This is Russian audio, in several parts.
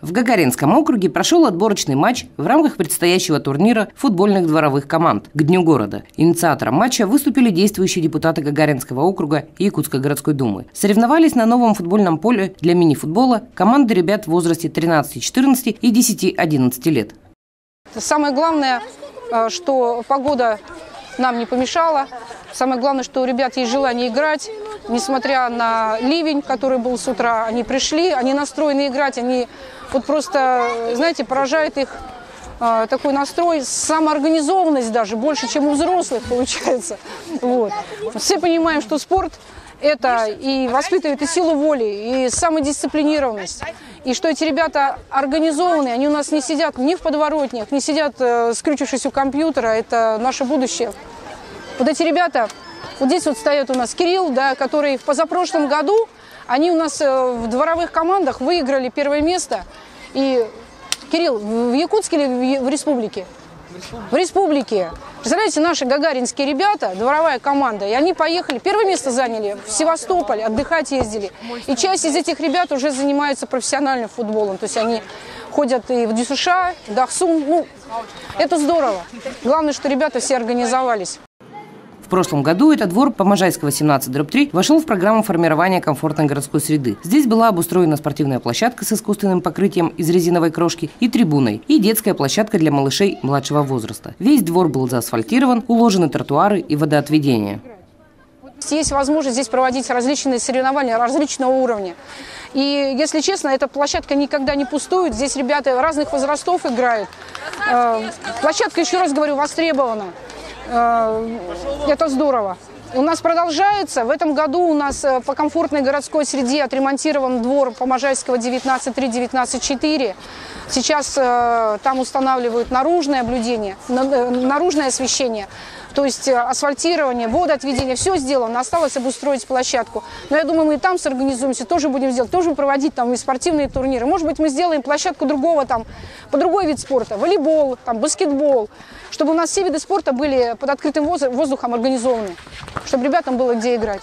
В Гагаринском округе прошел отборочный матч в рамках предстоящего турнира футбольных дворовых команд к Дню города. Инициатором матча выступили действующие депутаты Гагаринского округа и Якутской городской думы. Соревновались на новом футбольном поле для мини-футбола команды ребят в возрасте 13-14 и 10-11 лет. Самое главное, э, что погода нам не помешала. Самое главное, что у ребят есть желание играть. Несмотря на ливень, который был с утра, они пришли, они настроены играть, они вот просто, знаете, поражает их э, такой настрой, самоорганизованность даже, больше, чем у взрослых получается. Вот. Все понимаем, что спорт – это и воспитывает и силу воли, и самодисциплинированность. И что эти ребята организованные, они у нас не сидят ни в подворотнях, не сидят, э, скрючившись у компьютера, это наше будущее. Вот эти ребята, вот здесь вот стоят у нас Кирилл, да, который в позапрошлом году они у нас э, в дворовых командах выиграли первое место. И, Кирилл, в Якутске или в республике? В республике. Представляете, наши гагаринские ребята, дворовая команда, и они поехали, первое место заняли в Севастополь, отдыхать ездили. И часть из этих ребят уже занимаются профессиональным футболом. То есть они ходят и в ДЮСШ, Дахсун. Ну, это здорово. Главное, что ребята все организовались. В прошлом году этот двор по Можайского 17 дробь 3 вошел в программу формирования комфортной городской среды. Здесь была обустроена спортивная площадка с искусственным покрытием из резиновой крошки и трибуной, и детская площадка для малышей младшего возраста. Весь двор был заасфальтирован, уложены тротуары и водоотведение. Есть возможность здесь проводить различные соревнования различного уровня. И, если честно, эта площадка никогда не пустует. Здесь ребята разных возрастов играют. Э, площадка, еще раз говорю, востребована. Э, это здорово. У нас продолжается. В этом году у нас э, по комфортной городской среде отремонтирован двор по Можайского 19.3-19.4. Сейчас э, там устанавливают наружное облюдение, наружное освещение. То есть асфальтирование, водоотведение, все сделано. Осталось обустроить площадку. Но я думаю, мы и там сорганизуемся, тоже будем сделать, тоже проводить там и спортивные турниры. Может быть, мы сделаем площадку другого там, по другой вид спорта, волейбол, там, баскетбол чтобы у нас все виды спорта были под открытым воздухом организованы, чтобы ребятам было где играть.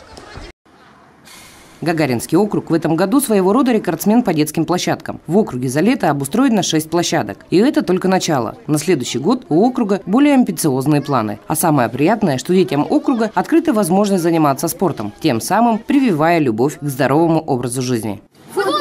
Гагаринский округ в этом году своего рода рекордсмен по детским площадкам. В округе за лето обустроено 6 площадок. И это только начало. На следующий год у округа более амбициозные планы. А самое приятное, что детям округа открыта возможность заниматься спортом, тем самым прививая любовь к здоровому образу жизни. Футбол!